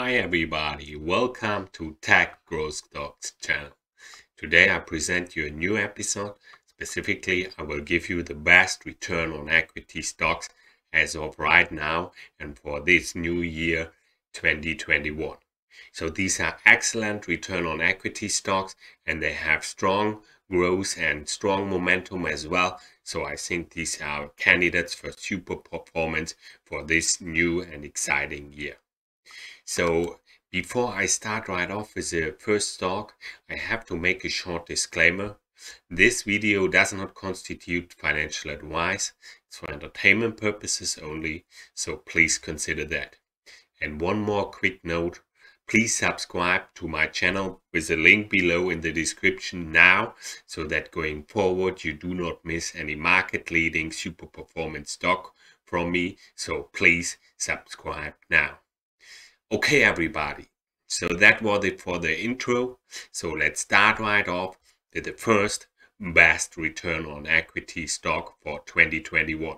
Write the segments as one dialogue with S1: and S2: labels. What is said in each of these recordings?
S1: Hi everybody, welcome to Tech Growth Stocks channel. Today I present you a new episode. Specifically, I will give you the best return on equity stocks as of right now and for this new year 2021. So these are excellent return on equity stocks and they have strong growth and strong momentum as well. So I think these are candidates for super performance for this new and exciting year. So before I start right off with the first stock, I have to make a short disclaimer. This video does not constitute financial advice. It's for entertainment purposes only, so please consider that. And one more quick note. Please subscribe to my channel with the link below in the description now so that going forward you do not miss any market leading super performance stock from me. So please subscribe now. Okay everybody, so that was it for the intro. So let's start right off with the first best return on equity stock for 2021.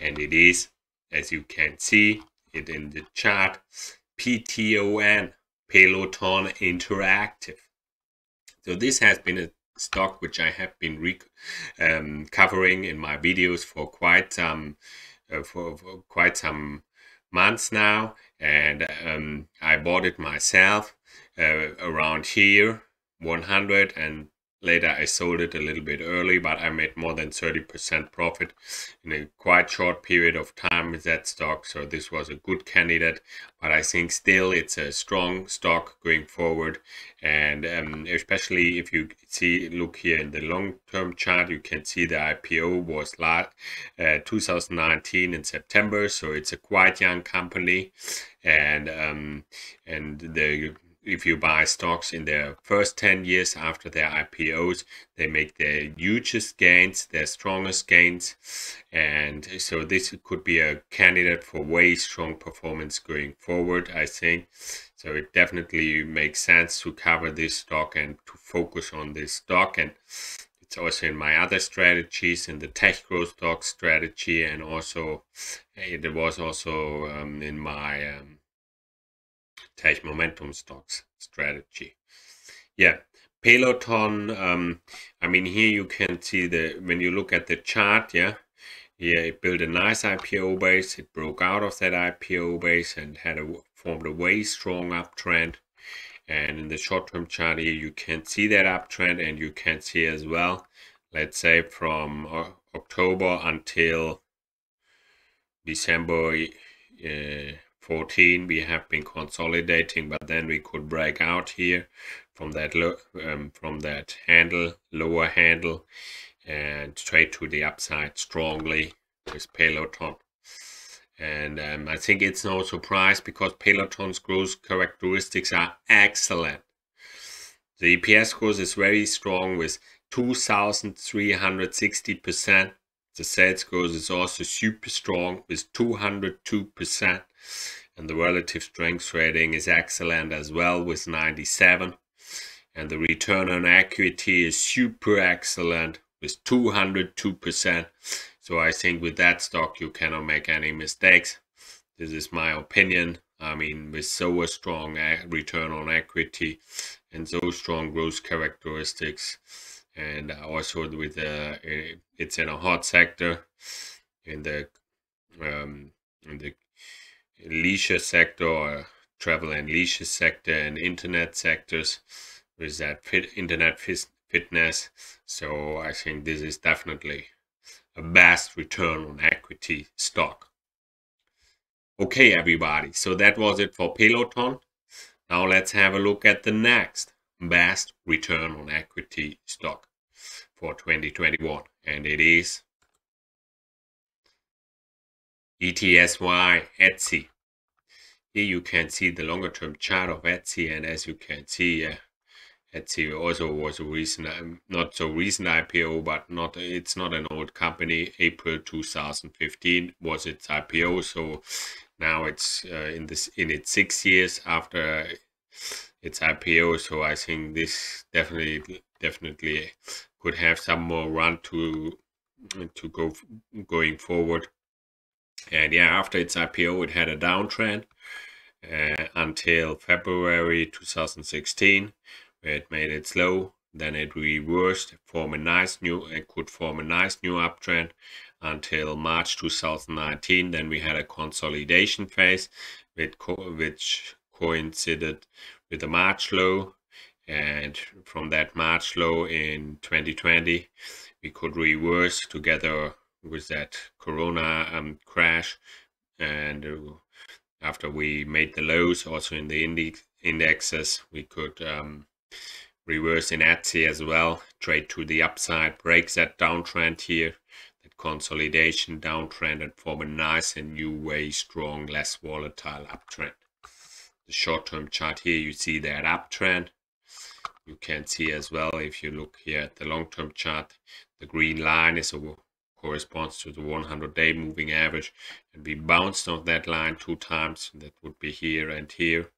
S1: And it is, as you can see it in the chart, PTON, Peloton Interactive. So this has been a stock which I have been um, covering in my videos for quite some uh, for, for, quite some months now, and um, I bought it myself uh, around here, 100 and Later, I sold it a little bit early, but I made more than 30% profit in a quite short period of time with that stock. So this was a good candidate, but I think still it's a strong stock going forward. And um, especially if you see, look here in the long-term chart, you can see the IPO was last, uh, 2019 in September. So it's a quite young company and um, and the if you buy stocks in their first 10 years after their IPOs, they make their hugest gains, their strongest gains. And so this could be a candidate for way strong performance going forward, I think. So it definitely makes sense to cover this stock and to focus on this stock. And it's also in my other strategies in the tech growth stock strategy. And also it was also um, in my um, tech momentum stocks strategy. Yeah, Peloton, um, I mean, here you can see the, when you look at the chart, yeah, yeah, it built a nice IPO base. It broke out of that IPO base and had a, formed a way strong uptrend. And in the short-term chart here, you can see that uptrend and you can see as well, let's say from uh, October until December uh, 14 we have been consolidating but then we could break out here from that um, from that handle lower handle and trade to the upside strongly with peloton. And um, I think it's no surprise because peloton's growth characteristics are excellent. The EPS growth is very strong with 2360 percent. The sales growth is also super strong with 202% and the relative strength rating is excellent as well with 97 and the return on equity is super excellent with 202%. So I think with that stock you cannot make any mistakes. This is my opinion. I mean, with so a strong return on equity and so strong growth characteristics, and also with the it's in a hot sector in the um, in the leisure sector or travel and leisure sector and internet sectors with that fit internet fitness. So i think this is definitely a best return on equity stock. Okay everybody so that was it for peloton. Now let's have a look at the next best return on equity stock for 2021 and it is ETSY Etsy. Here you can see the longer term chart of Etsy and as you can see uh, Etsy also was a recent, um, not so recent IPO, but not it's not an old company. April 2015 was its IPO, so now it's uh, in this in its six years after its IPO. So I think this definitely definitely could have some more run to to go going forward. And yeah, after its IPO, it had a downtrend. uh, until February 2016, where it made its low. Then it reversed, form a nice new, it could form a nice new uptrend until March 2019. Then we had a consolidation phase, which, co which coincided with the March low. And from that March low in 2020, we could reverse together with that Corona um, crash. And uh, after we made the lows, also in the index indexes, we could um, reverse in Etsy as well, trade to the upside, break that downtrend here, that consolidation downtrend, and form a nice and new way strong, less volatile uptrend. The short-term chart here, you see that uptrend. You can see as well, if you look here at the long-term chart, the green line is a corresponds to the 100-day moving average and we bounced off that line two times that would be here and here.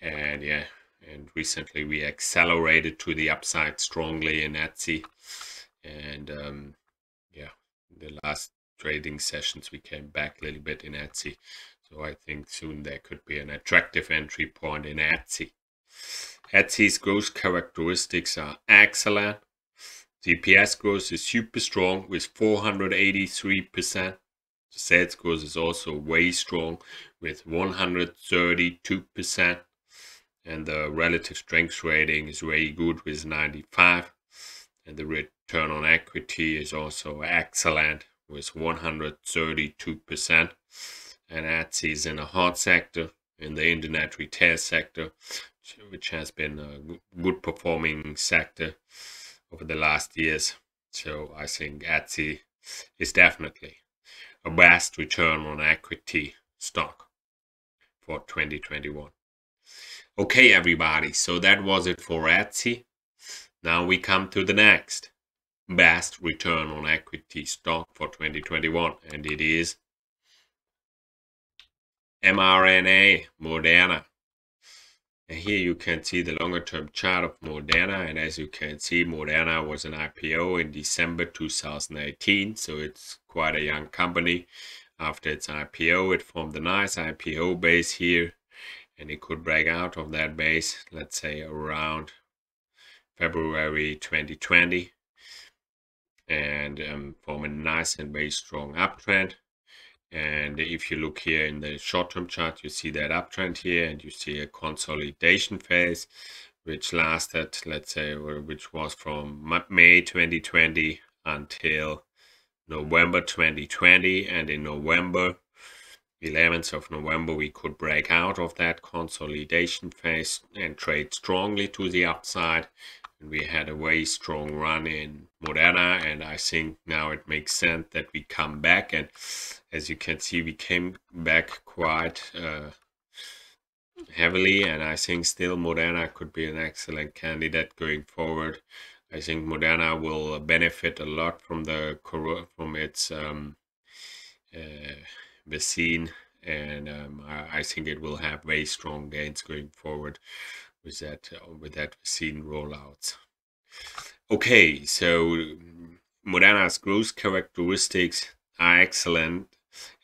S1: And yeah and recently we accelerated to the upside strongly in Etsy. And um, yeah the last trading sessions we came back a little bit in Etsy. So I think soon there could be an attractive entry point in Etsy. Etsy's growth characteristics are excellent EPS growth is super strong with 483%. The sales growth is also way strong with 132%. And the relative strength rating is very good with 95. And the return on equity is also excellent with 132%. And that is in a hot sector, in the internet retail sector, which has been a good performing sector over the last years. So I think Etsy is definitely a best return on equity stock for 2021. Okay, everybody, so that was it for Etsy. Now we come to the next best return on equity stock for 2021, and it is mRNA Moderna. And here you can see the longer term chart of Moderna. And as you can see, Moderna was an IPO in December 2018. So it's quite a young company. After its IPO, it formed a nice IPO base here. And it could break out of that base, let's say around February 2020. And um, form a nice and very strong uptrend. And if you look here in the short-term chart, you see that uptrend here and you see a consolidation phase, which lasted, let's say, which was from May 2020 until November 2020. And in November, 11th of November, we could break out of that consolidation phase and trade strongly to the upside And we had a very strong run in Moderna and I think now it makes sense that we come back and as you can see we came back quite uh, heavily and I think still Moderna could be an excellent candidate going forward. I think Moderna will benefit a lot from the from its um, uh, vaccine and um, I, I think it will have very strong gains going forward with that uh, with that vaccine rollouts. Okay, so Moderna's growth characteristics are excellent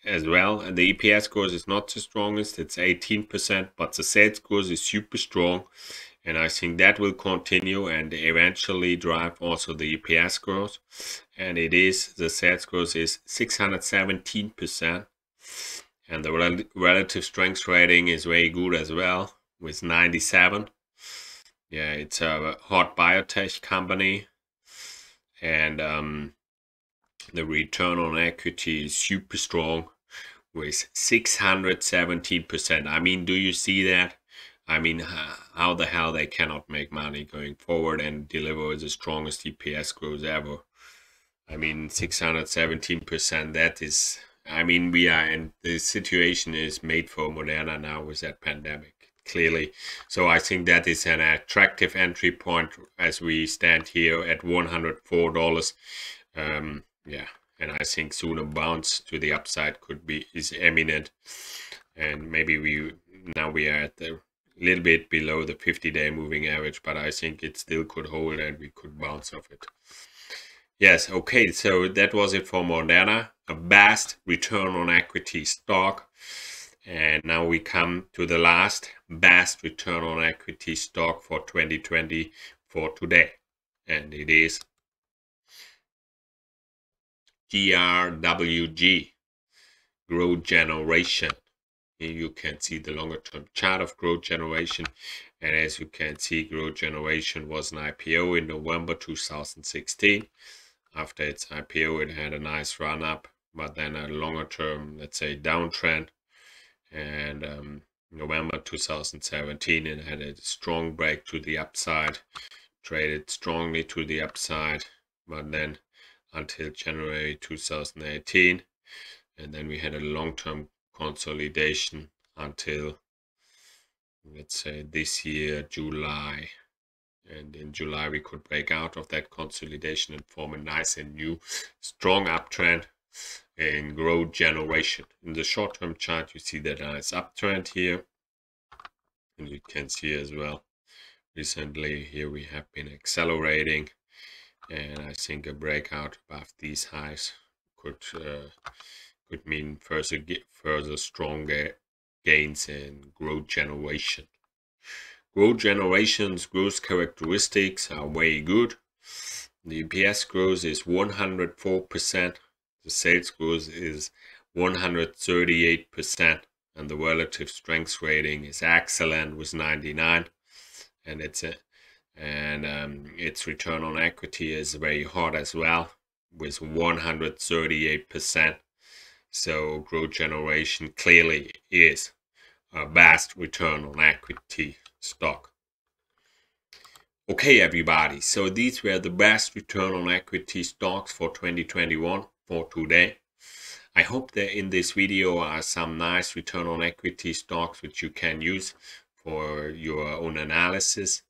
S1: as well. And the EPS growth is not the strongest, it's 18%, but the sales growth is super strong. And I think that will continue and eventually drive also the EPS growth. And it is, the sales growth is 617%. And the rel relative strength rating is very good as well with 97. Yeah, it's a hot biotech company. And um, the return on equity is super strong with 617%. I mean, do you see that? I mean, how the hell they cannot make money going forward and deliver the strongest EPS growth ever? I mean, 617%, that is, I mean, we are, and the situation is made for Moderna now with that pandemic clearly. So I think that is an attractive entry point as we stand here at $104. Um, yeah, and I think soon a bounce to the upside could be is imminent. And maybe we now we are at the little bit below the 50-day moving average, but I think it still could hold and we could bounce off it. Yes, okay, so that was it for Moderna, a vast return on equity stock And now we come to the last best return on equity stock for 2020 for today. And it is GRWG, GrowGeneration. Here you can see the longer term chart of GrowGeneration. And as you can see, GrowGeneration was an IPO in November 2016. After its IPO, it had a nice run up, but then a longer term, let's say, downtrend and um, November 2017 it had a strong break to the upside traded strongly to the upside but then until January 2018 and then we had a long-term consolidation until let's say this year July and in July we could break out of that consolidation and form a nice and new strong uptrend in GrowGeneration. In the short-term chart, you see that nice uptrend here. And you can see as well, recently here we have been accelerating. And I think a breakout above these highs could uh, could mean further further stronger gains in GrowGeneration. Growth generation's growth characteristics are very good. The EPS growth is 104%, the sales growth is 138% and the relative strength rating is excellent with 99 and it's a, and um, its return on equity is very hot as well with 138% so GrowGeneration clearly is a best return on equity stock okay everybody so these were the best return on equity stocks for 2021 for today. I hope that in this video are some nice return on equity stocks which you can use for your own analysis.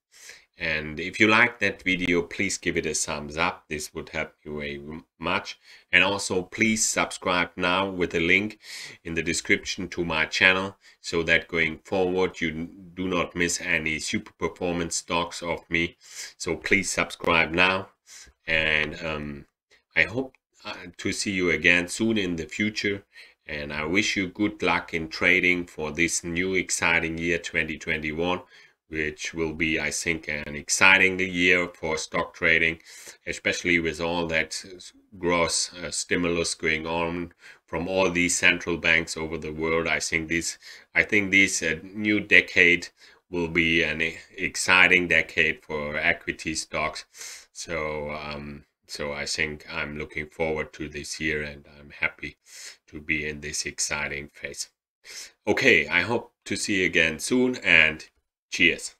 S1: And if you like that video, please give it a thumbs up. This would help you very much. And also please subscribe now with a link in the description to my channel so that going forward you do not miss any super performance stocks of me. So please subscribe now. And um, I hope uh, to see you again soon in the future. And I wish you good luck in trading for this new exciting year 2021, which will be, I think, an exciting year for stock trading, especially with all that gross uh, stimulus going on from all these central banks over the world. I think this, I think this uh, new decade will be an exciting decade for equity stocks. So, um, so I think I'm looking forward to this year and I'm happy to be in this exciting phase. Okay, I hope to see you again soon and cheers.